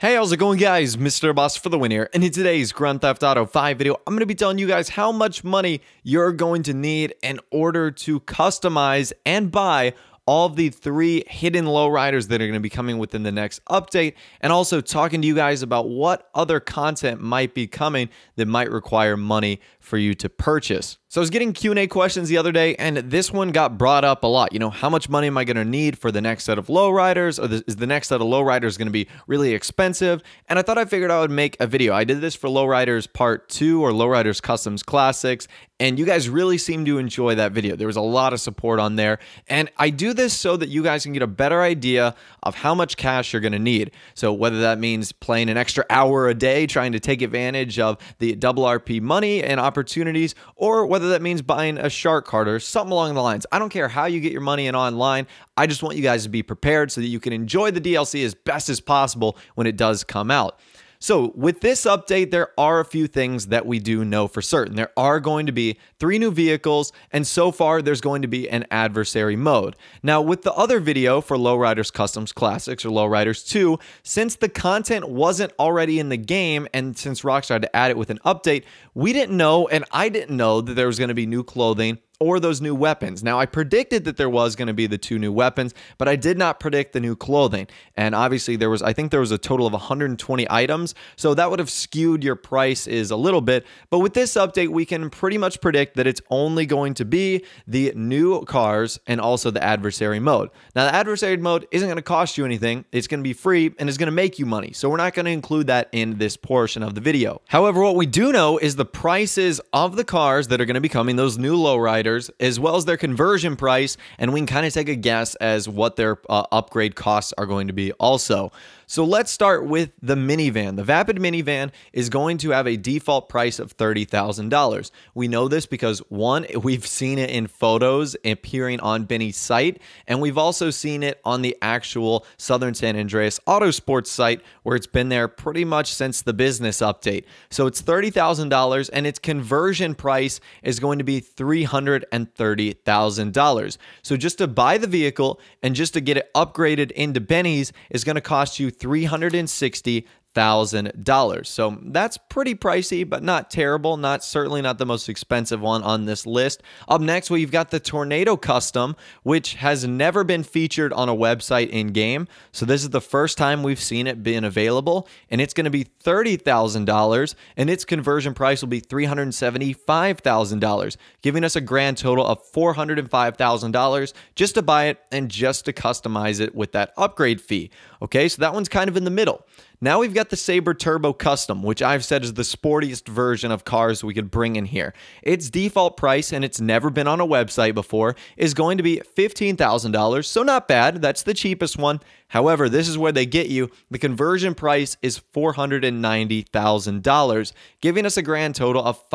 Hey, how's it going guys? Mr. Boss for the win here. And in today's Grand Theft Auto 5 video, I'm going to be telling you guys how much money you're going to need in order to customize and buy all the three hidden lowriders that are going to be coming within the next update, and also talking to you guys about what other content might be coming that might require money for you to purchase. So I was getting Q&A questions the other day, and this one got brought up a lot. You know, how much money am I going to need for the next set of lowriders, or is the next set of lowriders going to be really expensive? And I thought I figured I would make a video. I did this for lowriders part two or lowriders customs classics, and you guys really seem to enjoy that video. There was a lot of support on there, and I do this so that you guys can get a better idea of how much cash you're going to need. So whether that means playing an extra hour a day trying to take advantage of the double RP money and opportunities, or whether that means buying a shark card or something along the lines. I don't care how you get your money in online. I just want you guys to be prepared so that you can enjoy the DLC as best as possible when it does come out. So, with this update, there are a few things that we do know for certain. There are going to be three new vehicles, and so far, there's going to be an adversary mode. Now, with the other video for Lowriders Customs Classics or Lowriders 2, since the content wasn't already in the game, and since Rockstar had to add it with an update, we didn't know, and I didn't know that there was going to be new clothing or those new weapons. Now, I predicted that there was going to be the two new weapons, but I did not predict the new clothing. And obviously, there was, I think there was a total of 120 items. So that would have skewed your prices a little bit. But with this update, we can pretty much predict that it's only going to be the new cars and also the adversary mode. Now, the adversary mode isn't going to cost you anything, it's going to be free and it's going to make you money. So we're not going to include that in this portion of the video. However, what we do know is the prices of the cars that are going to be coming, those new lowriders as well as their conversion price, and we can kind of take a guess as what their uh, upgrade costs are going to be also. So let's start with the minivan. The Vapid minivan is going to have a default price of $30,000. We know this because one, we've seen it in photos appearing on Benny's site, and we've also seen it on the actual Southern San Andreas Autosports site where it's been there pretty much since the business update. So it's $30,000 and its conversion price is going to be $330,000. So just to buy the vehicle and just to get it upgraded into Benny's is going to cost you 360 thousand dollars. So that's pretty pricey, but not terrible. Not certainly not the most expensive one on this list. Up next, we've got the Tornado Custom, which has never been featured on a website in game. So this is the first time we've seen it being available, and it's going to be thirty thousand dollars, and its conversion price will be three hundred seventy-five thousand dollars, giving us a grand total of four hundred and five thousand dollars just to buy it and just to customize it with that upgrade fee. Okay, so that one's kind of in the middle. Now we've got the Sabre Turbo Custom, which I've said is the sportiest version of cars we could bring in here. Its default price, and it's never been on a website before, is going to be $15,000, so not bad. That's the cheapest one. However, this is where they get you. The conversion price is $490,000, giving us a grand total of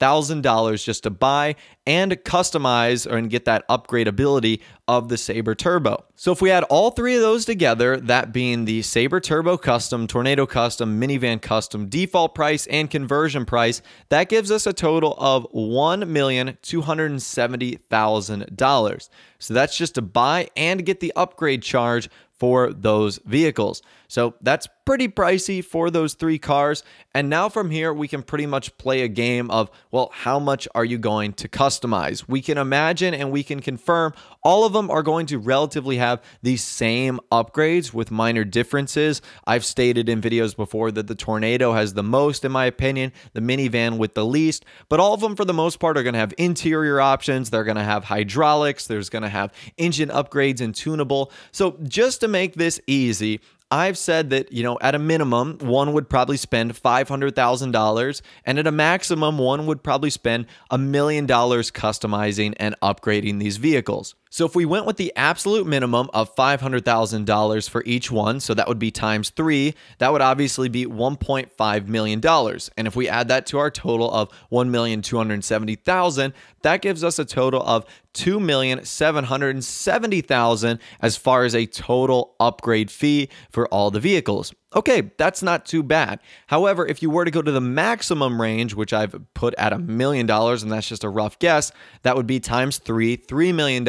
$505,000 just to buy and customize and get that upgrade ability of the Sabre Turbo. So if we add all three of those together, that being the Sabre Turbo Custom, Tornado Custom, Minivan Custom, default price and conversion price, that gives us a total of $1,270,000. So that's just to buy and get the upgrade charge for those vehicles. So that's pretty pricey for those three cars. And now from here, we can pretty much play a game of, well, how much are you going to customize? We can imagine and we can confirm all of them are going to relatively have the same upgrades with minor differences. I've stated in videos before that the Tornado has the most, in my opinion, the minivan with the least, but all of them for the most part are going to have interior options. They're going to have hydraulics. There's going to have engine upgrades and tunable. So just to make this easy, I've said that, you know, at a minimum, one would probably spend $500,000, and at a maximum, one would probably spend a million dollars customizing and upgrading these vehicles. So if we went with the absolute minimum of $500,000 for each one, so that would be times three, that would obviously be $1.5 million. And if we add that to our total of 1,270,000, that gives us a total of 2,770,000 as far as a total upgrade fee for all the vehicles. Okay, that's not too bad. However, if you were to go to the maximum range, which I've put at a million dollars, and that's just a rough guess, that would be times three, $3 million,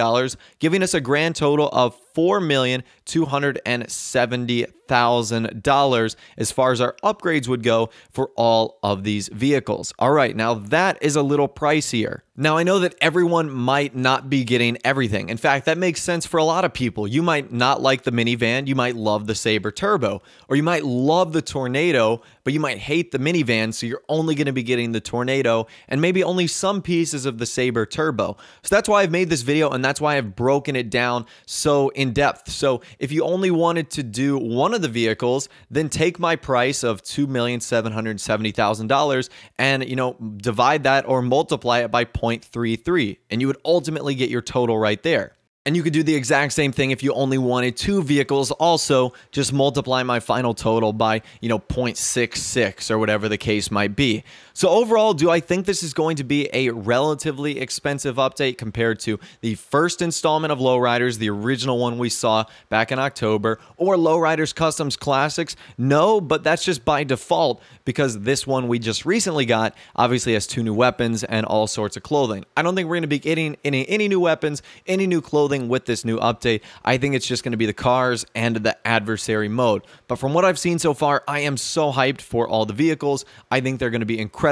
giving us a grand total of $4,270,000 as far as our upgrades would go for all of these vehicles. All right, now that is a little pricier. Now, I know that everyone might not be getting everything. In fact, that makes sense for a lot of people. You might not like the minivan, you might love the Sabre Turbo, or you might love the Tornado, but you might hate the minivan, so you're only going to be getting the Tornado and maybe only some pieces of the Sabre Turbo. So that's why I've made this video and that's why I've broken it down so in depth. So if you only wanted to do one of the vehicles, then take my price of $2,770,000 and, you know, divide that or multiply it by 0.33, and you would ultimately get your total right there. And you could do the exact same thing if you only wanted two vehicles. Also, just multiply my final total by, you know, 0.66 or whatever the case might be. So overall, do I think this is going to be a relatively expensive update compared to the first installment of Lowriders, the original one we saw back in October, or Lowriders Customs Classics? No, but that's just by default because this one we just recently got obviously has two new weapons and all sorts of clothing. I don't think we're going to be getting any, any new weapons, any new clothing with this new update. I think it's just going to be the cars and the adversary mode. But from what I've seen so far, I am so hyped for all the vehicles. I think they're going to be incredible.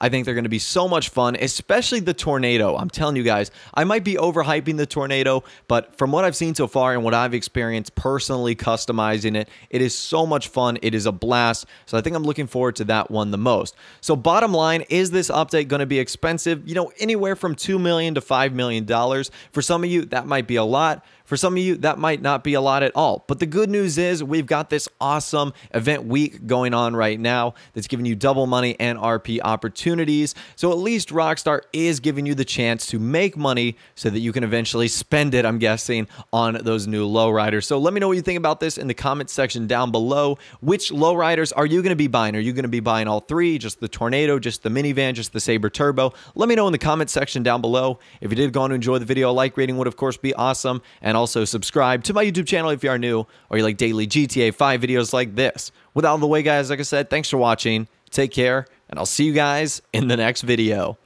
I think they're going to be so much fun, especially the Tornado. I'm telling you guys, I might be overhyping the Tornado, but from what I've seen so far and what I've experienced personally customizing it, it is so much fun. It is a blast. So I think I'm looking forward to that one the most. So bottom line, is this update going to be expensive? You know, anywhere from 2 million to $5 million. For some of you, that might be a lot. For some of you, that might not be a lot at all. But the good news is we've got this awesome event week going on right now that's giving you double money and RP opportunities. So at least Rockstar is giving you the chance to make money so that you can eventually spend it, I'm guessing, on those new lowriders. So let me know what you think about this in the comment section down below. Which lowriders are you going to be buying? Are you going to be buying all three? Just the Tornado, just the minivan, just the Sabre Turbo? Let me know in the comment section down below. If you did go on to enjoy the video, a like rating would of course be awesome. And and also subscribe to my YouTube channel if you are new or you like daily GTA 5 videos like this. With of the way, guys, like I said, thanks for watching. Take care, and I'll see you guys in the next video.